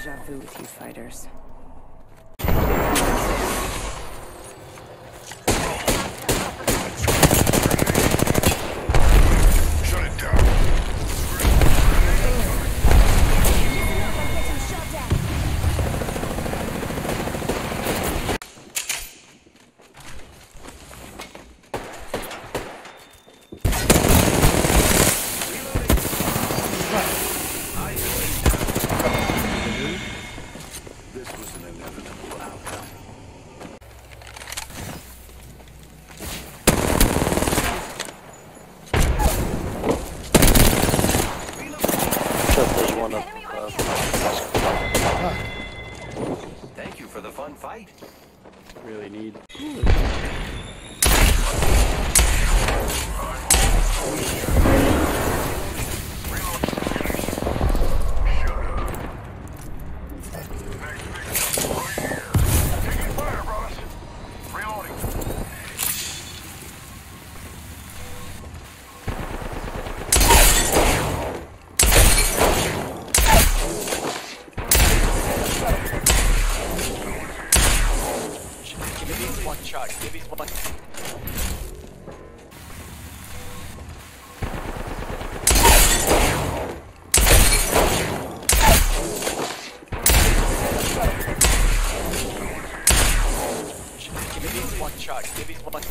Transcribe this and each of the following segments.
deja vu with you fighters. Sure, there's one up. Uh, Thank you for the fun fight. really need. Taking Give me one shot. Give me one. Me one shot. Me one.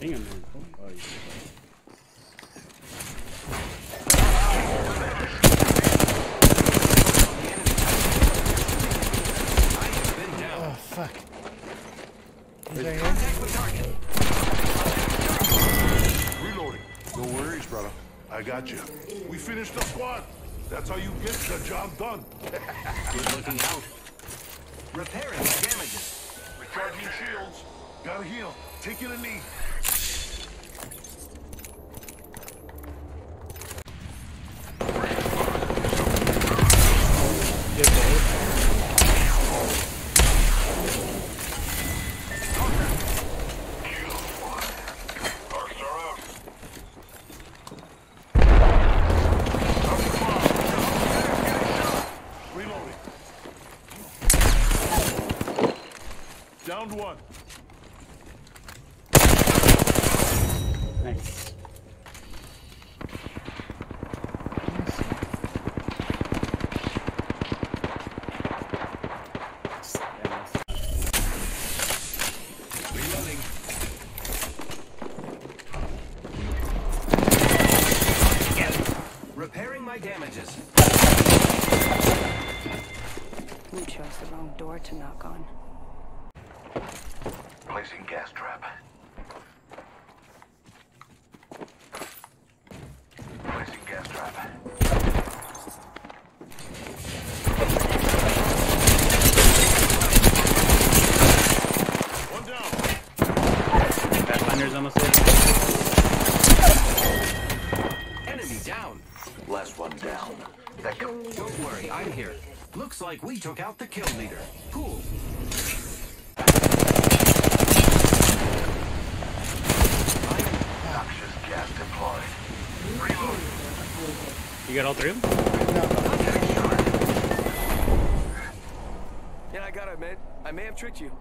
Hang on, man. Oh, yeah. Oh, fuck. Is there here? Contact with target. Reloading. No worries, brother. I got you. We finished the squad. That's how you get the job done. Good looking out. Repairing damages. Recharging shields. Gotta heal. Taking a knee. Downed one. Nice. Reloading. Repairing my damages. We chose the wrong door to knock on. Last one down. That. Don't worry, I'm here. Looks like we took out the kill leader. Cool. Noxious gas deployed. Reload. You got all three of them? Yeah, I gotta admit, I may have tricked you.